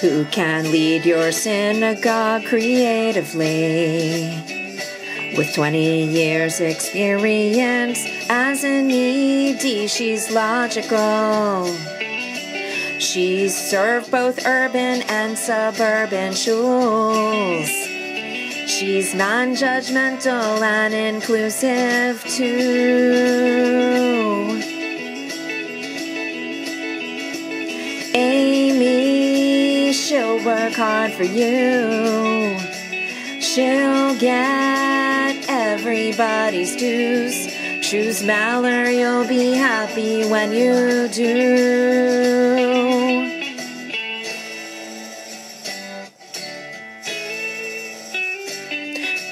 who can lead your synagogue creatively. With 20 years experience as an ED, she's logical. She's served both urban and suburban shuls. She's non judgmental and inclusive too. She'll work hard for you. She'll get everybody's dues. Choose Mallor, you'll be happy when you do.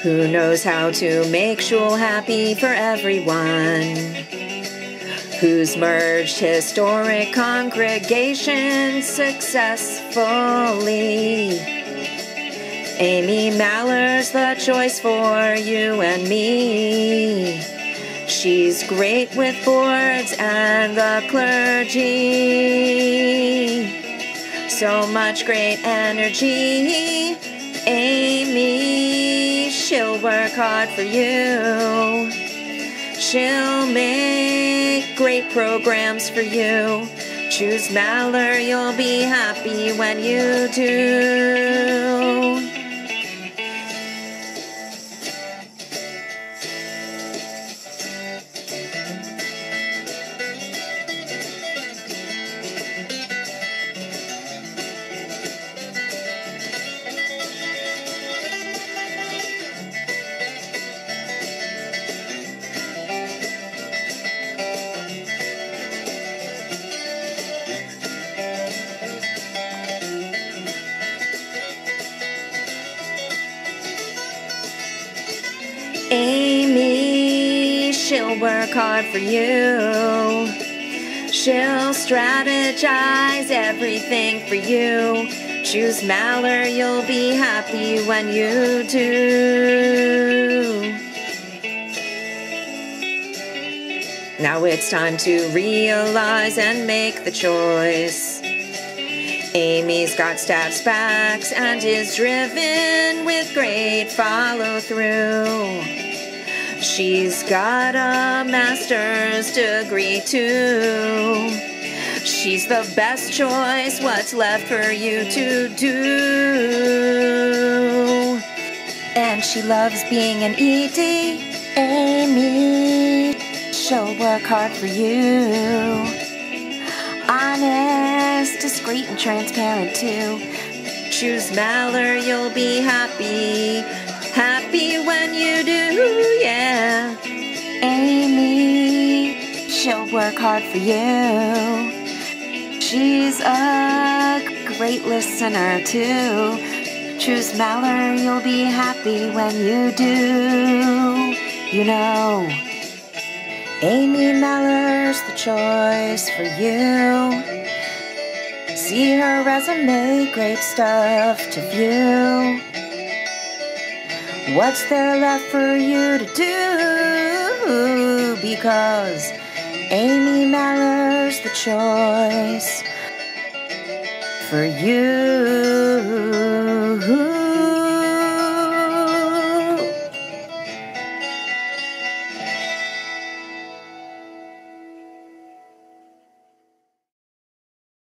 Who knows how to make Shul happy for everyone? Who's merged historic congregations successfully? Amy Mallor's the choice for you and me. She's great with boards and the clergy. So much great energy. Amy, she'll work hard for you. She'll make great programs for you. Choose Mallor, you'll be happy when you do. Amy, she'll work hard for you. She'll strategize everything for you. Choose Mallor, you'll be happy when you do. Now it's time to realize and make the choice. Amy's got staff's backs and is driven with great follow through. She's got a master's degree too. She's the best choice. What's left for you to do? And she loves being an ED. Amy, she'll work hard for you. Honest, discreet, and transparent too. Choose Mallor, you'll be happy. Happy when you do, yeah. Amy, she'll work hard for you. She's a great listener too. Choose Mallor, you'll be happy when you do. You know, Amy Mallor's the choice for you. See her resume, great stuff to view. What's there left for you to do? Because Amy Mallor's the choice for you.